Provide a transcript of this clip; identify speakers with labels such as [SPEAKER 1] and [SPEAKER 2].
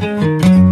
[SPEAKER 1] Bye.